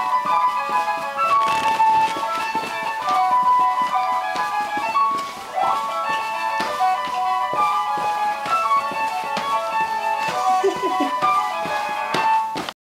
Bye.